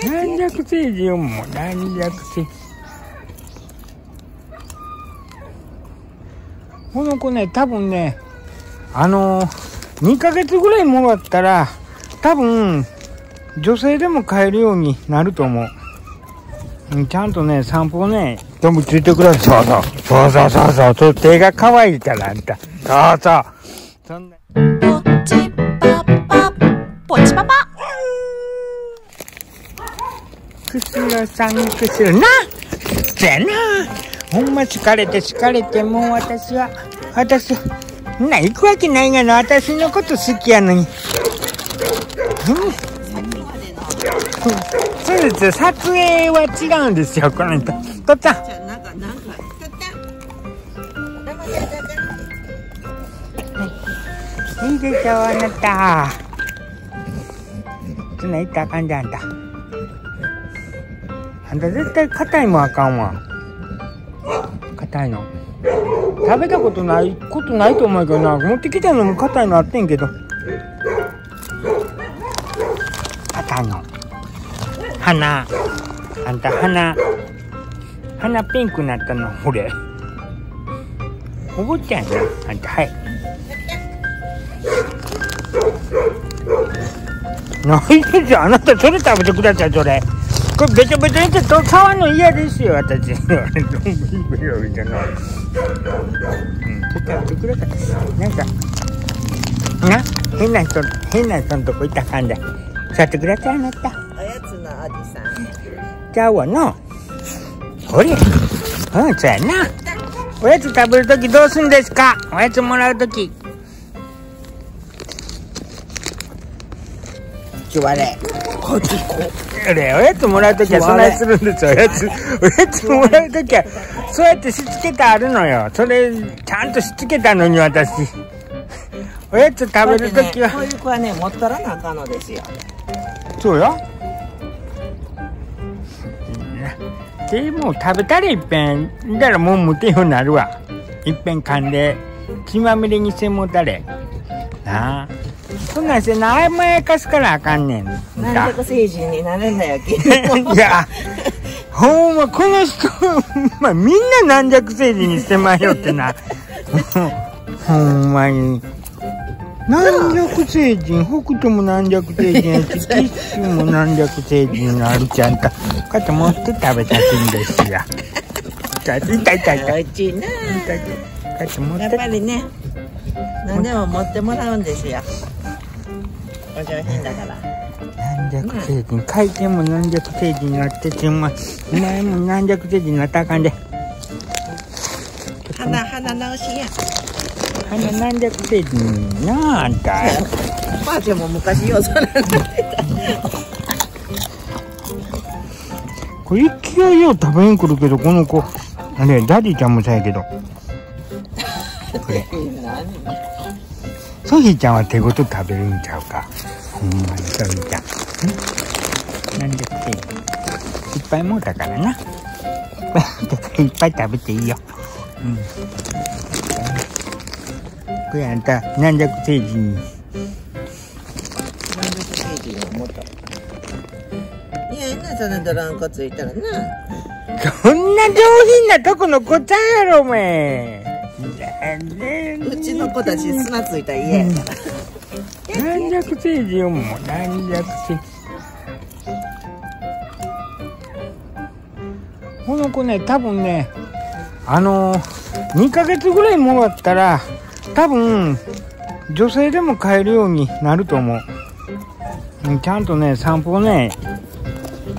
軟弱成人よ、もう軟弱成人。この子ね、多分ね、あのー、2ヶ月ぐらいもらったら、多分、女性でも飼えるようになると思う。うんちゃんとね、散歩ね、でもついてください。そうそう。そうそうそうそう。そう手が可愛いから、あんた。そうそう。そんな。ポチパパ、ポチパパ。くすらさんくすらな。そやな。ほんま疲れて疲れてもう私は私な行くわけないがな。私のこと好きやのに。うん。そうです撮影は違うんですよこの人。とっちゃんなんかなんかいいでしょあなた。そんなん言ったあかんであんた。あんた絶対硬いもんあかんわ。硬いの。食べたことないことないと思うけどな。持ってきたのも硬いのあってんけど。硬いの。鼻。あんた鼻。鼻ピンクになったのほれお坊ちゃんやな。あんたはい。ないですよあなたそれ食べてくださいそれ。これべちょべちょにしてと触るの嫌ですよ私。どうもいいよみたいなうん。ちょっと食べてくださいなんかな変な人変な人のとこ行ったかんで。座ってくださいあなた。おやつのおじさん。ちゃうわのほれうんそうやな。おやつ食べるときどうすんですか？おやつもらうときちわれこっちこれおやつもらうときはそないするんですよおやつおやつもらうときはそうやってしつけてあるのよそれちゃんとしつけたのに私おやつ食べるときは、こういう子はね持ったらなあかんのですよそうよでもう食べたらいっぺんだからもう無点ようになるわいっぺん噛んで血まみれにしてもうたれなあそんなんしてな甘やかすからあかんねん軟弱成人になれんだよきいや、ほんま、この人、まあ、みんな軟弱成人にしてまいよってな。ほんまに。軟弱成人、北斗も軟弱成人やし、ティッシュも軟弱成人のあるちゃんと、こうやって持って食べたしんですよ。痛い痛い痛い痛い痛い痛いやっぱりね何でも持ってもらうんですよお上品だから軟弱成人、回転も軟弱成人になってて、まあ、前も軟弱成人になったらあかんで。鼻鼻直しや鼻軟弱成人なあ、あんた。おばあちゃんも昔ようそこれ勢いよう食べんくるけど、この子。あれ、ダディちゃんもそうやけど。これ。ソフィーちゃんは手ごと食べるんちゃうか？ほんまにソフィーちゃん。ん？なんでって。いっぱいもうたからな。いっぱい食べていいよ。うん。これあんた、軟弱成人に。そのドランコついたらなそんな上品なとこの子ちゃんやろ、お前。うちの子たち砂ついたら嫌やから軟弱成人よ、もう軟弱。この子ね、多分ね、あのー、2ヶ月ぐらいもらったら、多分、女性でも飼えるようになると思う。うんちゃんとね、散歩ね、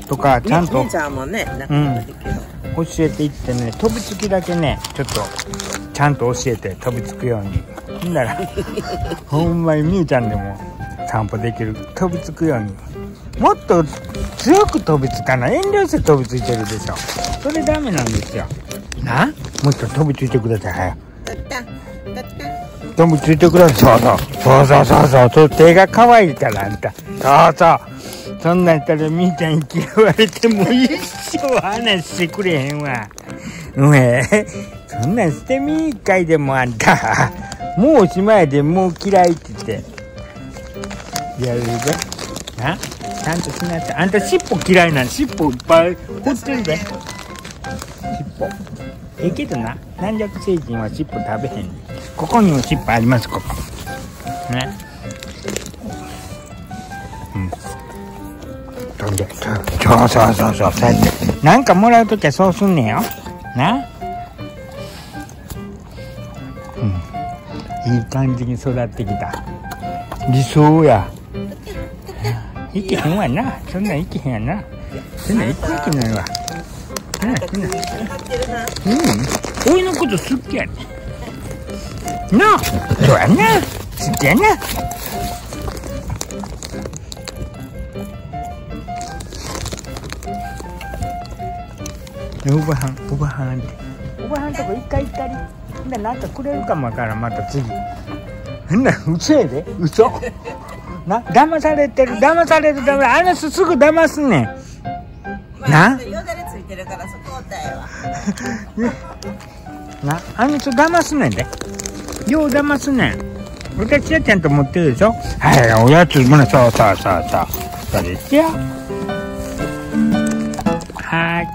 とか、ちゃんと。姉ちゃんもねなかなかできる教えていってね、飛びつきだけね、ちょっと、ちゃんと教えて飛びつくように。ほんなら、ほんまにみーちゃんでも散歩できる。飛びつくように。もっと強く飛びつかない。遠慮して飛びついてるでしょ。それダメなんですよ。な？もっと飛びついてください、早く。だっただった飛びついてください。そうそう。そうそうそうそう。そう手が可愛いから、あんた。そうそう。そんなんしたらみーちゃんに嫌われても一生話してくれへんわ。うえ、そんなんしてみ一回でもあんた。もうおしまいでもう嫌いって言って。やるで。なちゃんとしなさいあんた尻尾嫌いなん？尻尾いっぱい。振ってるで尻尾。ええけどな。軟弱星人は尻尾食べへんねここにも尻尾ありますここ。ね。うん。そうそうそうそう。そうなんかもらうときはそうすんねんよ。な？いい感じに育ってきた。理想や。いけへんわな。そんなんいけへんやな。そんなんいくわけないわ。うん。そんなん張ってるなうん。俺のこと好きやねなあ。そうやな。好きやな。おばはんおばはんって。おばはんとこ一回行ったり。ほんなんかくれるかもわからんまた次。ほんなら嘘やで？嘘？な騙されてる騙される騙あの人すぐ騙すねん。な？まあ、よだれついてるからそこだよ。なあの人騙すねんで。よう騙すねん。私はちゃんと持ってるでしょ。はいおやつもねそうそうそうそうそうですよはい